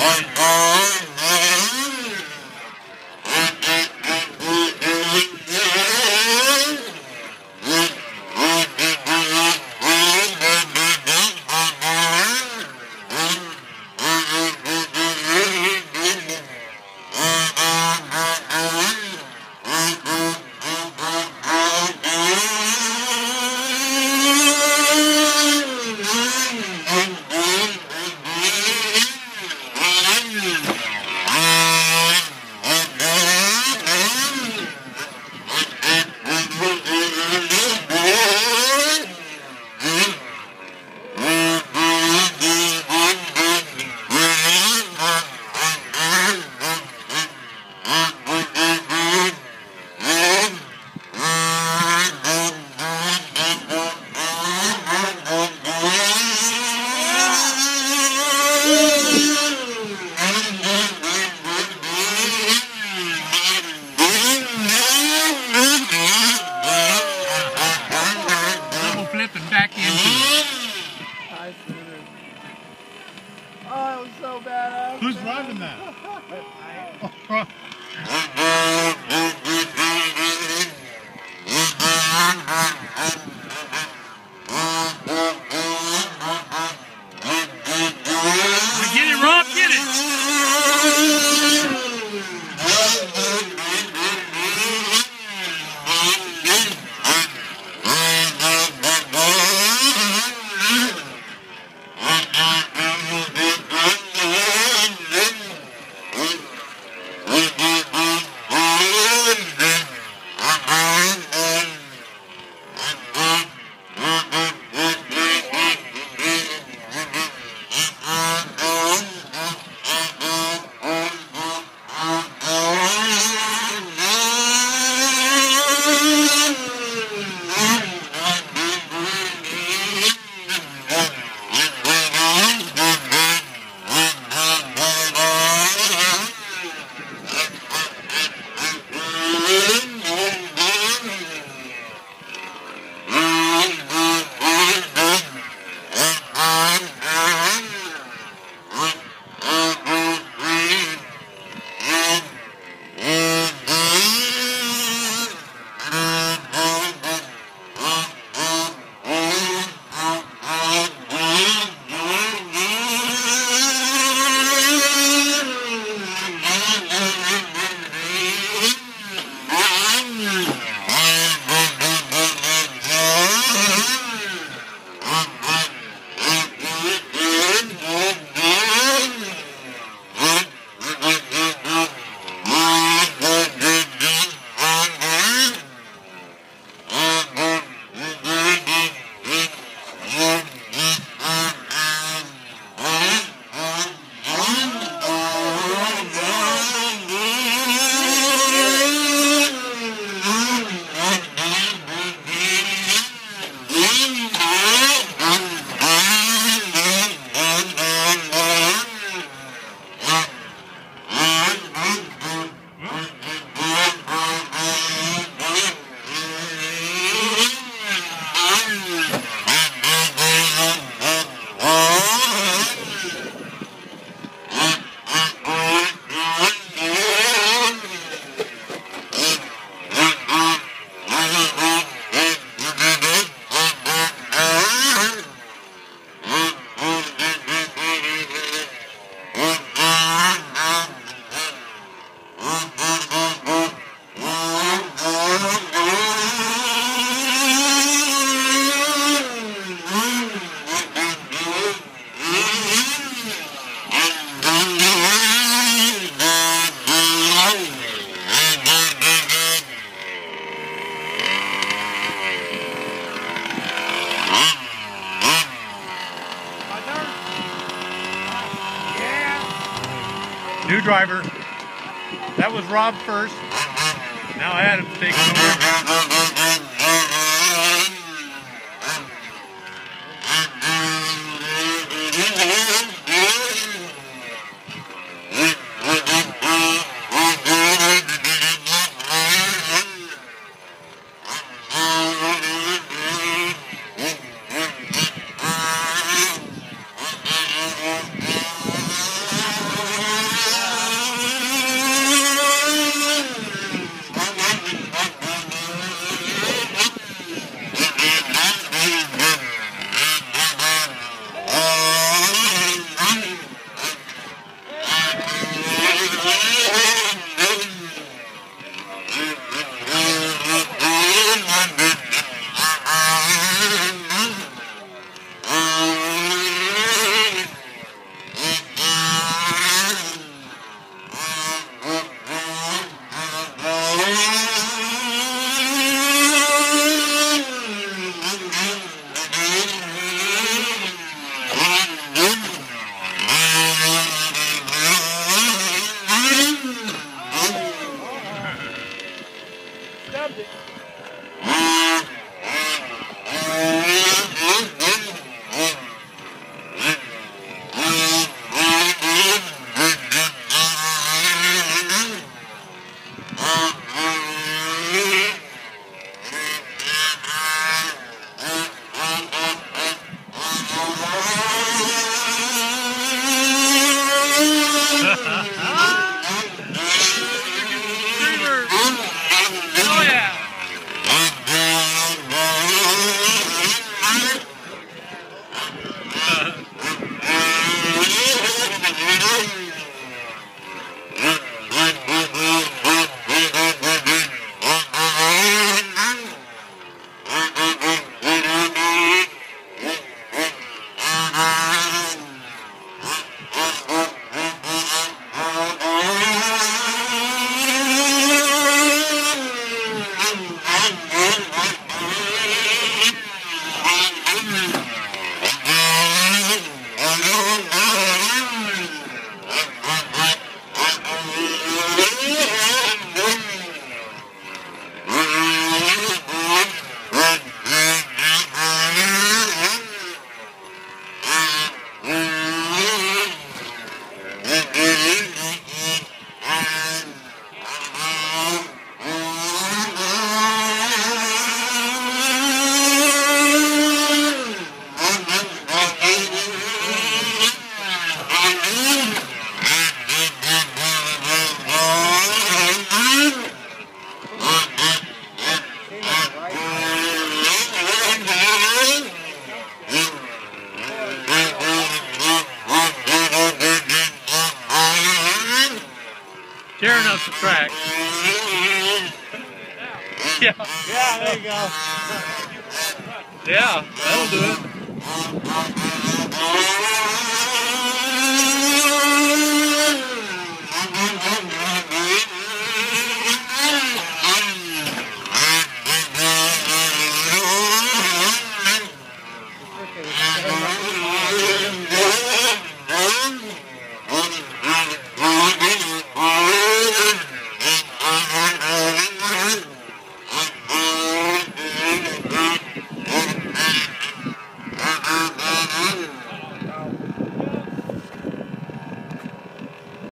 Double driving that? New driver. That was Rob first. Now Adam's taking over. The track. Yeah, Yeah, there you go. yeah, that'll do it.